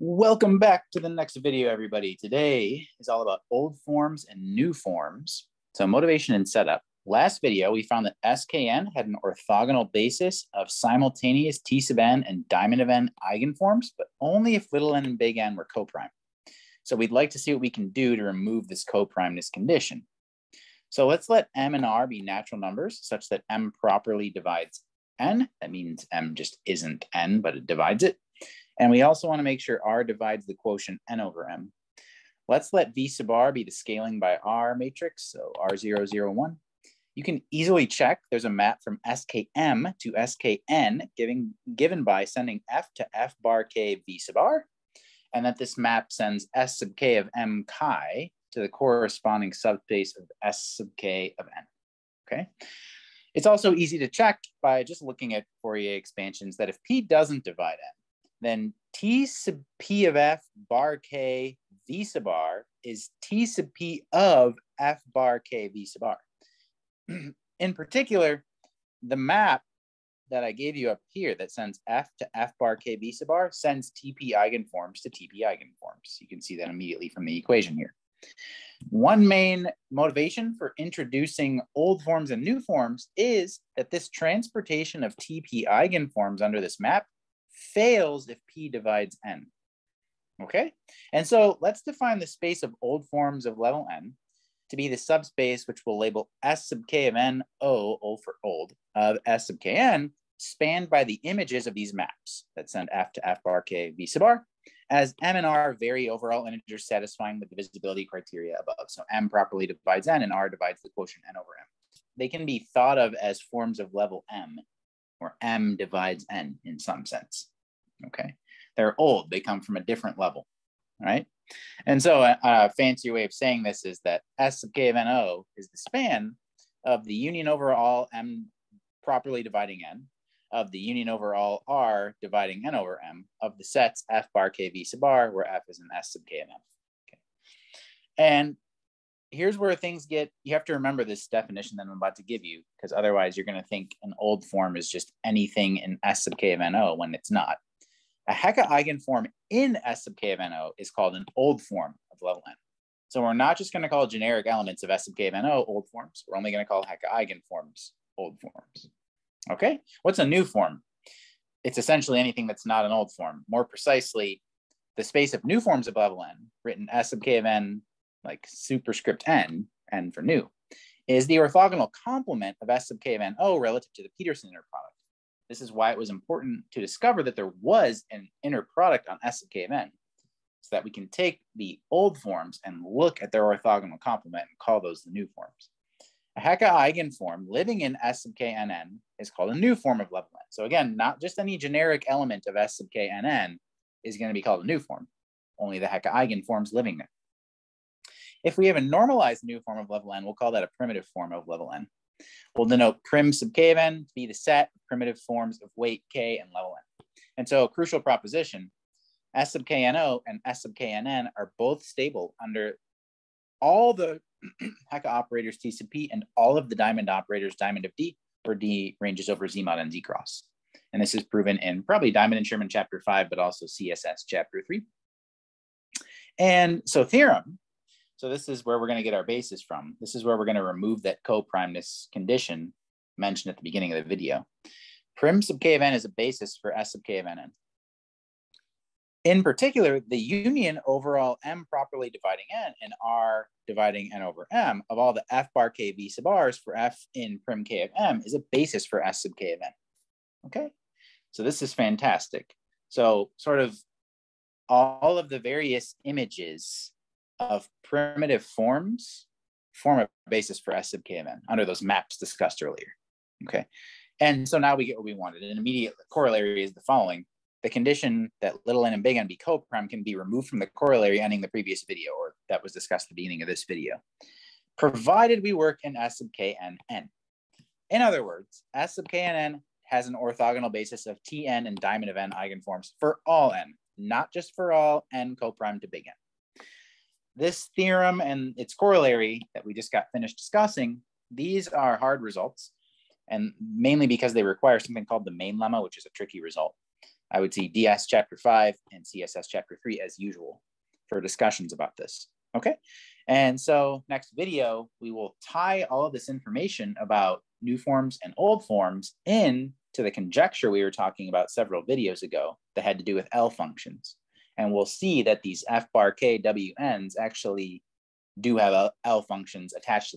Welcome back to the next video, everybody. Today is all about old forms and new forms. So motivation and setup. Last video, we found that SKN had an orthogonal basis of simultaneous T sub n and diamond of n eigenforms, but only if little n and big N were coprime. So we'd like to see what we can do to remove this coprimeness condition. So let's let M and R be natural numbers such that M properly divides N. That means M just isn't N, but it divides it. And we also want to make sure R divides the quotient N over M. Let's let V sub R be the scaling by R matrix, so R001. You can easily check there's a map from SKM to SKN giving, given by sending F to F bar K V sub R, and that this map sends S sub K of M chi to the corresponding subspace of S sub K of N, okay? It's also easy to check by just looking at Fourier expansions that if P doesn't divide N, then T sub P of F bar K V sub R is T sub P of F bar K V sub R. In particular, the map that I gave you up here that sends F to F bar K V sub R sends TP eigenforms to TP eigenforms. You can see that immediately from the equation here. One main motivation for introducing old forms and new forms is that this transportation of TP eigenforms under this map fails if P divides N. Okay, and so let's define the space of old forms of level N to be the subspace which we'll label S sub K of N, O, O for old, of S sub Kn, spanned by the images of these maps that send F to F bar K V sub R, as M and R vary overall integers satisfying the divisibility criteria above. So M properly divides N and R divides the quotient N over M. They can be thought of as forms of level M or m divides n in some sense. Okay, they're old, they come from a different level, right? And so a, a fancy way of saying this is that S sub k of NO is the span of the union over all m properly dividing n, of the union over all r dividing n over m, of the sets f bar k v sub r, where f is an S sub k and n. Okay. And here's where things get you have to remember this definition that I'm about to give you because otherwise you're going to think an old form is just anything in S sub k of NO when it's not. A Hecke eigenform in S sub k of NO is called an old form of level n. So we're not just going to call generic elements of S sub k of NO old forms. We're only going to call Hecke eigenforms old forms. Okay, what's a new form? It's essentially anything that's not an old form. More precisely, the space of new forms of level n, written S sub k of n like superscript n, n for new, is the orthogonal complement of S sub k of n o relative to the Petersson inner product. This is why it was important to discover that there was an inner product on S sub k of n, so that we can take the old forms and look at their orthogonal complement and call those the new forms. A Hecke eigenform living in S sub k n n is called a new form of level n. So again, not just any generic element of S sub k n n is going to be called a new form, only the Hecke eigenforms living there. If we have a normalized new form of level n, we'll call that a primitive form of level n. We'll denote prim sub k of n to be the set of primitive forms of weight k and level n. And so a crucial proposition, S sub kno and S sub knn are both stable under all the Hecke operators T sub p and all of the diamond operators diamond of D, where D ranges over Z mod and Z cross. And this is proven in probably Diamond and Shurman chapter five, but also CSS chapter three. And so theorem so this is where we're going to get our basis from. This is where we're going to remove that coprimeness condition mentioned at the beginning of the video. Prim sub k of n is a basis for S sub k of n. In particular, the union overall m properly dividing n and r dividing n over m of all the f bar k v sub r's for f in prim k of m is a basis for S sub k of n. Okay, so this is fantastic. So sort of all of the various images of primitive forms form a basis for S sub KMN under those maps discussed earlier. Okay. And so now we get what we wanted. An immediate corollary is the following. The condition that little n and big N be coprime can be removed from the corollary ending the previous video, or that was discussed at the beginning of this video, provided we work in S sub k n n. In other words, S sub k n n has an orthogonal basis of Tn and diamond of n eigenforms for all n, not just for all n coprime to big N. This theorem and its corollary that we just got finished discussing, these are hard results, and mainly because they require something called the main lemma, which is a tricky result. I would see DS chapter five and CSS chapter three as usual for discussions about this. Okay. And so next video, we will tie all of this information about new forms and old forms in to the conjecture we were talking about several videos ago that had to do with L functions. And we'll see that these F bar K W Ns actually do have L functions attached to them.